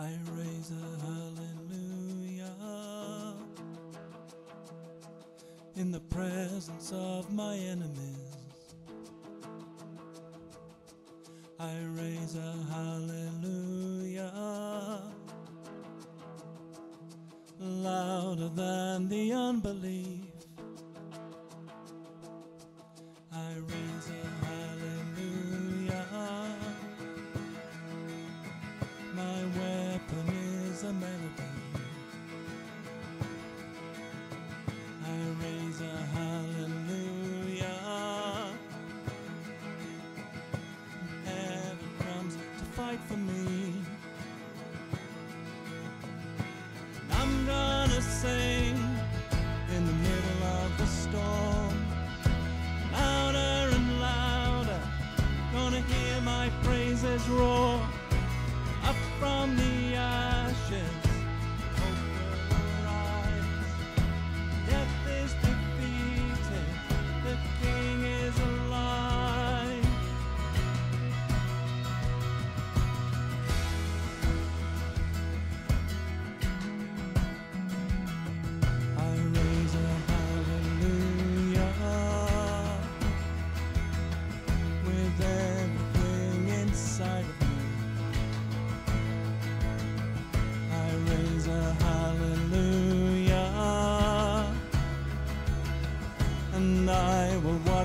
I raise a hallelujah in the presence of my enemies. I raise a hallelujah louder than the unbelief. from the ashes.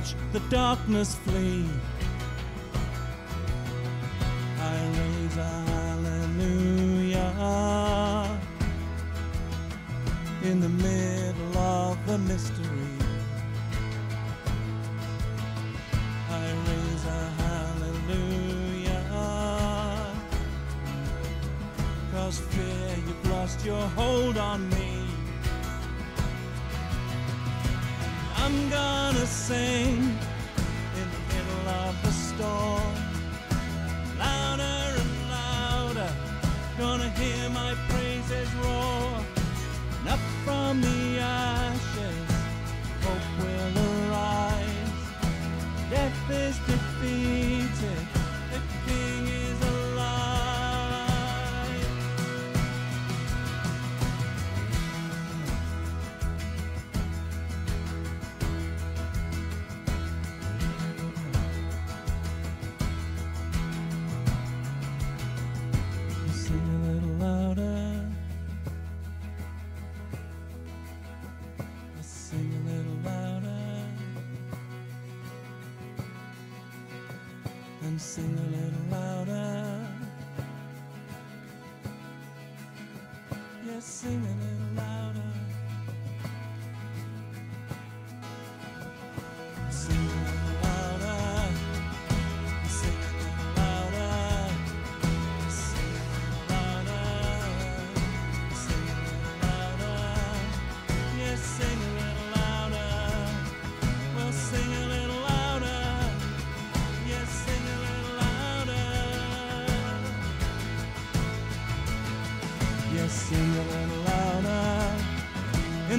watch the darkness flee. I raise a hallelujah in the middle of the mystery. I raise a hallelujah, cause fear you've lost your hold on me. I'm gonna sing in the middle of the storm. and sing a little louder. Yes, sing a little louder.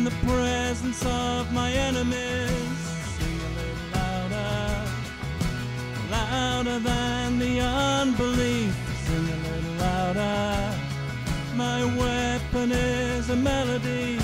the presence of my enemies. Sing a little louder, louder than the unbelief. Sing a little louder. My weapon is a melody.